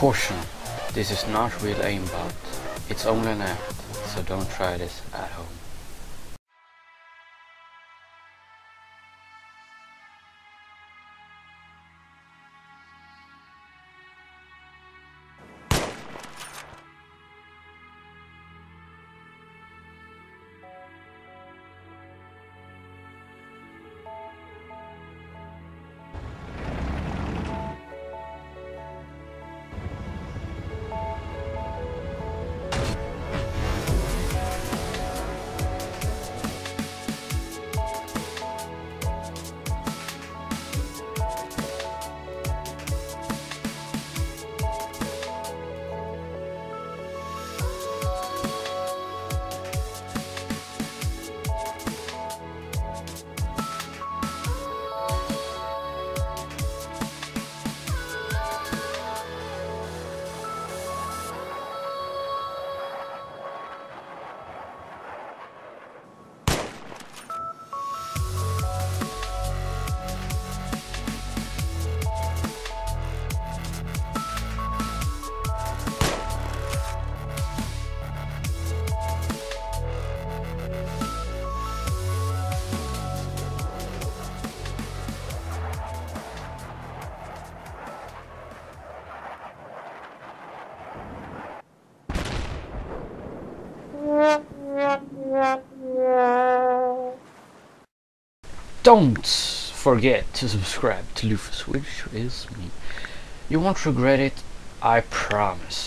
Caution, this is not real aimbot. It's only an act, so don't try this at home. Don't forget to subscribe to Loufoz, which is me. You won't regret it, I promise.